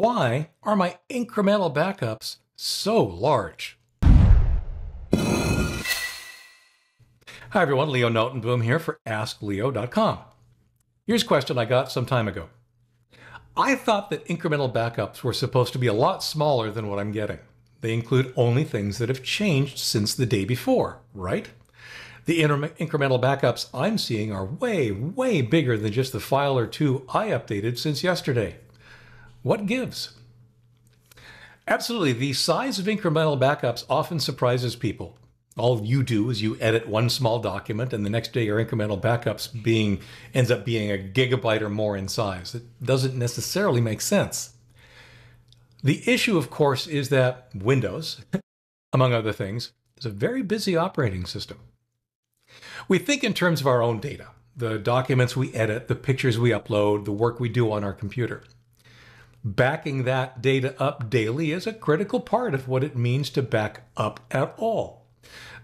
Why are my incremental backups so large? Hi everyone, Leo Notenboom here for AskLeo.com. Here's a question I got some time ago. I thought that incremental backups were supposed to be a lot smaller than what I'm getting. They include only things that have changed since the day before, right? The incremental backups I'm seeing are way, way bigger than just the file or two I updated since yesterday. What gives? Absolutely, the size of incremental backups often surprises people. All you do is you edit one small document and the next day your incremental backups being ends up being a gigabyte or more in size. It doesn't necessarily make sense. The issue, of course, is that Windows, among other things, is a very busy operating system. We think in terms of our own data, the documents we edit, the pictures we upload, the work we do on our computer. Backing that data up daily is a critical part of what it means to back up at all.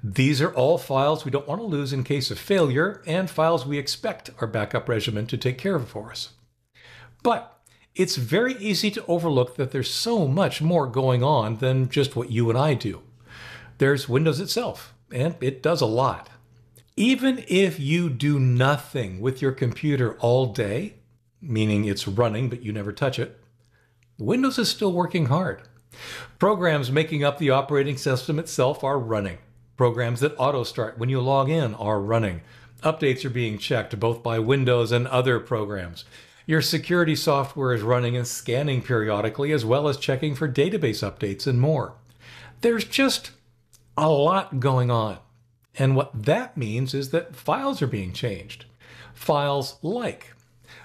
These are all files we don't want to lose in case of failure and files we expect our backup regimen to take care of for us. But it's very easy to overlook that there's so much more going on than just what you and I do. There's Windows itself, and it does a lot. Even if you do nothing with your computer all day, meaning it's running but you never touch it, Windows is still working hard. Programs making up the operating system itself are running. Programs that auto start when you log in are running. Updates are being checked both by Windows and other programs. Your security software is running and scanning periodically, as well as checking for database updates and more. There's just a lot going on. And what that means is that files are being changed. Files like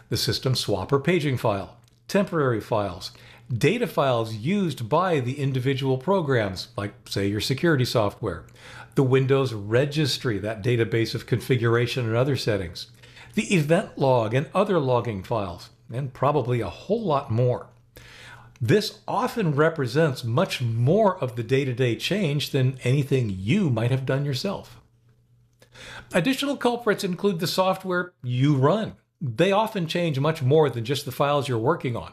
the system swapper paging file, temporary files, data files used by the individual programs, like, say, your security software, the Windows registry, that database of configuration and other settings, the event log and other logging files, and probably a whole lot more. This often represents much more of the day to day change than anything you might have done yourself. Additional culprits include the software you run, they often change much more than just the files you're working on.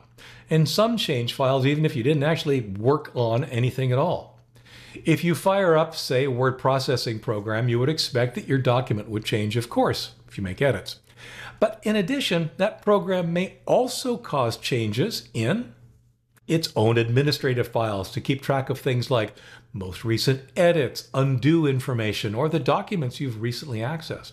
And some change files even if you didn't actually work on anything at all. If you fire up, say, a word processing program, you would expect that your document would change, of course, if you make edits. But in addition, that program may also cause changes in its own administrative files to keep track of things like most recent edits, undo information, or the documents you've recently accessed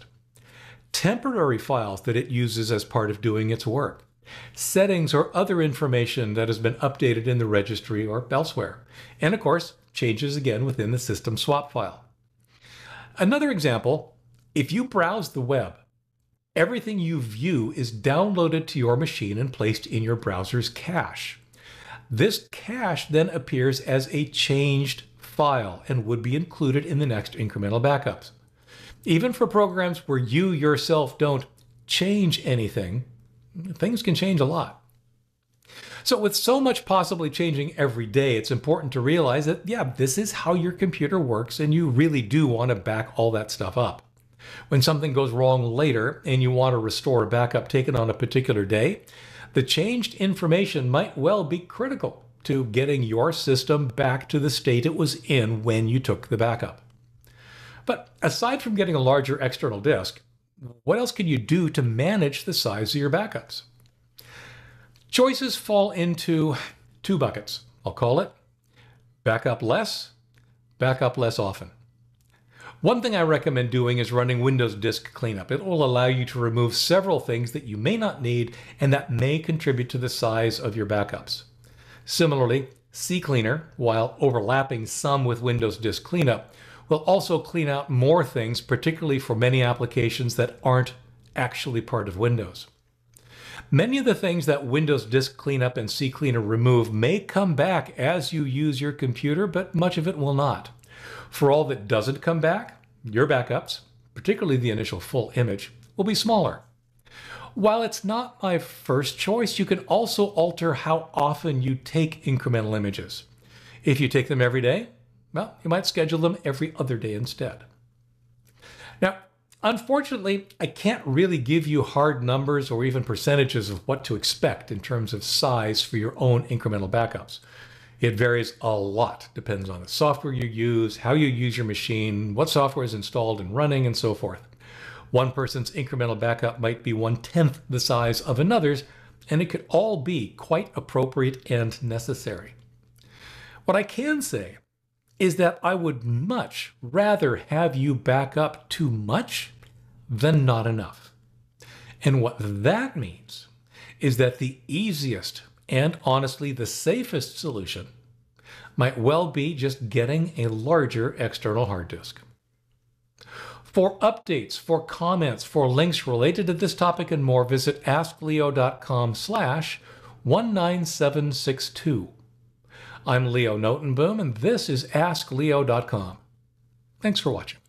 temporary files that it uses as part of doing its work, settings or other information that has been updated in the registry or elsewhere, and of course, changes again within the system swap file. Another example, if you browse the web, everything you view is downloaded to your machine and placed in your browser's cache. This cache then appears as a changed file and would be included in the next incremental backups. Even for programs where you yourself don't change anything, things can change a lot. So, with so much possibly changing every day, it's important to realize that, yeah, this is how your computer works, and you really do want to back all that stuff up. When something goes wrong later and you want to restore a backup taken on a particular day, the changed information might well be critical to getting your system back to the state it was in when you took the backup. But aside from getting a larger external disk, what else can you do to manage the size of your backups? Choices fall into two buckets. I'll call it backup less, backup less often. One thing I recommend doing is running Windows Disk Cleanup. It will allow you to remove several things that you may not need and that may contribute to the size of your backups. Similarly, CCleaner, while overlapping some with Windows Disk Cleanup, will also clean out more things, particularly for many applications that aren't actually part of Windows. Many of the things that Windows Disk Cleanup and CCleaner remove may come back as you use your computer, but much of it will not. For all that doesn't come back, your backups, particularly the initial full image, will be smaller. While it's not my first choice, you can also alter how often you take incremental images. If you take them every day, well, you might schedule them every other day instead. Now, Unfortunately, I can't really give you hard numbers or even percentages of what to expect in terms of size for your own incremental backups. It varies a lot, depends on the software you use, how you use your machine, what software is installed and running, and so forth. One person's incremental backup might be one tenth the size of another's, and it could all be quite appropriate and necessary. What I can say is that I would much rather have you back up too much than not enough. And what that means is that the easiest and honestly the safest solution might well be just getting a larger external hard disk. For updates, for comments, for links related to this topic and more, visit askleo.com slash 19762. I'm Leo Notenboom, and this is AskLeo.com. Thanks for watching.